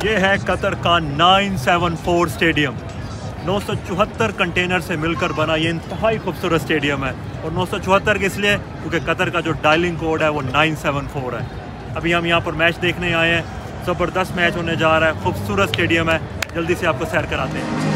ये है कतर का 974 स्टेडियम। नौ कंटेनर से मिलकर बना ये इंतहाई खूबसूरत स्टेडियम है और नौ सौ के इसलिए क्योंकि कतर का जो डायलिंग कोड है वो 974 है। अभी हम यहाँ पर मैच देखने आए हैं, ज़बरदस्त मैच होने जा रहा है, खूबसूरत स्टेडियम है। जल्दी से आपको सैर कराते हैं।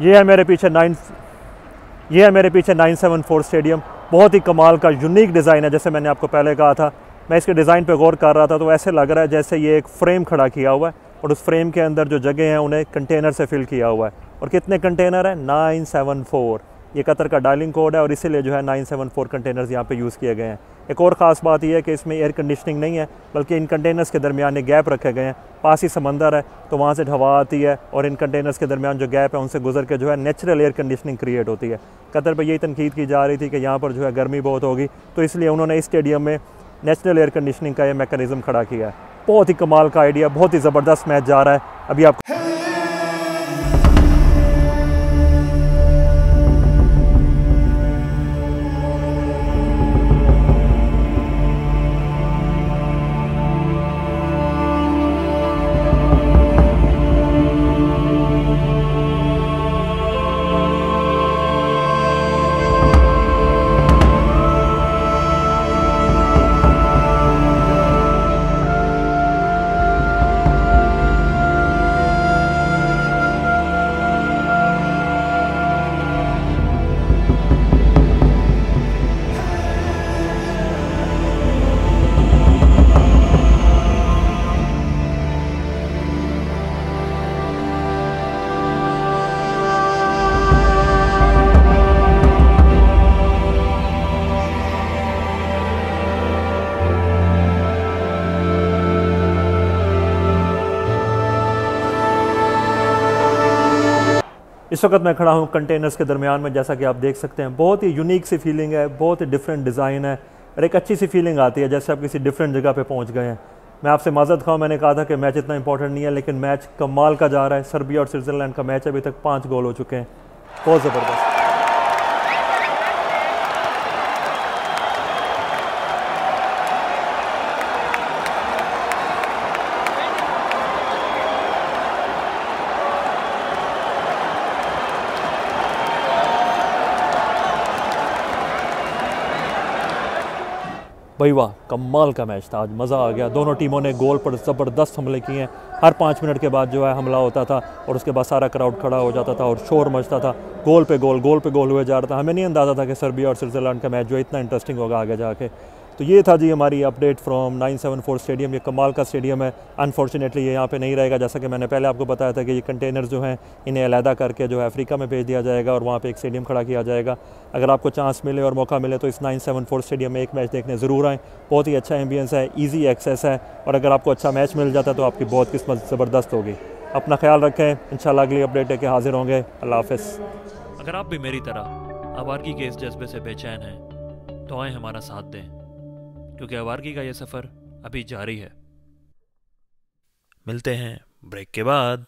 ये है मेरे पीछे नाइन, ये है मेरे पीछे 974 स्टेडियम। बहुत ही कमाल का यूनिक डिज़ाइन है, जैसे मैंने आपको पहले कहा था। मैं इसके डिज़ाइन पे गौर कर रहा था तो ऐसे लग रहा है जैसे ये एक फ्रेम खड़ा किया हुआ है और उस फ्रेम के अंदर जो जगह हैं, उन्हें कंटेनर से फिल किया हुआ है। और कितने कंटेनर हैं? 974 ये कतर का डायलिंग कोड है और इसीलिए जो है 974 कंटेनर्स यहाँ पे यूज़ किए गए हैं। एक और ख़ास बात यह है कि इसमें एयर कंडीशनिंग नहीं है, बल्कि इन कंटेनर्स के दरमियान एक गैप रखे गए हैं। पास ही समंदर है तो वहाँ से हवा आती है और इन कंटेनर्स के दरमियान जो गैप है, उनसे गुजर के जो है नेचुरल एयर कंडीशनिंग क्रिएट होती है। कतर पर यही तनकीद की जा रही थी कि यहाँ पर जो है गर्मी बहुत होगी तो इसलिए उन्होंने इस स्टेडियम में नेचुरल एयर कंडीशनिंग का यह मेकनिज़म खड़ा किया है। बहुत ही कमाल का आइडिया बहुत ही ज़बरदस्त मैच जा रहा है। अभी आपको इस वक्त मैं खड़ा हूँ कंटेनर्स के दरमियान में, जैसा कि आप देख सकते हैं। बहुत ही यूनिक सी फीलिंग है, बहुत ही डिफरेंट डिज़ाइन है और एक अच्छी सी फीलिंग आती है, जैसे आप किसी डिफरेंट जगह पे पहुँच गए हैं। मैं आपसे माजत खाऊँ, मैंने कहा था कि मैच इतना इंपॉर्टेंट नहीं है, लेकिन मैच कमाल का जा रहा है। सर्बिया और स्विट्ज़रलैंड का मैच अभी तक पाँच गोल हो चुके हैं। बहुत ज़बरदस्त। भाई वाह, कमाल का मैच था। आज मज़ा आ गया। दोनों टीमों ने गोल पर ज़बरदस्त हमले किए हैं। हर पाँच मिनट के बाद जो है हमला होता था और उसके बाद सारा क्राउड खड़ा हो जाता था और शोर मचता था। गोल पे गोल गोल पे गोल हुए जा रहा था। हमें नहीं अंदाज़ा था कि सर्बिया और स्विट्ज़रलैंड का मैच जो है इतना इंटरेस्टिंग होगा आगे जाके। तो ये था जी हमारी अपडेट फ्रॉम 974 स्टेडियम ये कमाल का स्टेडियम है। अनफॉर्चुनेटली ये यहाँ पे नहीं रहेगा। जैसा कि मैंने पहले आपको बताया था कि ये कंटेनर जो हैं, इन्हें अलहदा करके जो है अफ्रीका में भेज दिया जाएगा और वहाँ पे एक स्टेडियम खड़ा किया जाएगा। अगर आपको चांस मिले और मौका मिले तो इस 974 स्टेडियम में एक मैच देखने ज़रूर आएँ। बहुत ही अच्छा एम्बियंस है ईजी एक्सेस है और अगर आपको अच्छा मैच मिल जाता तो आपकी बहुत किस्मत ज़बरदस्त होगी। अपना ख्याल रखें। इन अगली अपडेट है कि हाजिर होंगे। अल्लाह हाफ़ अगर आप भी मेरी तरह आवारगी के इस जज्बे से बेचैन हैं तो आए हमारा साथ दें। क्योंकि आवारगी का यह सफ़र अभी जारी है। मिलते हैं ब्रेक के बाद।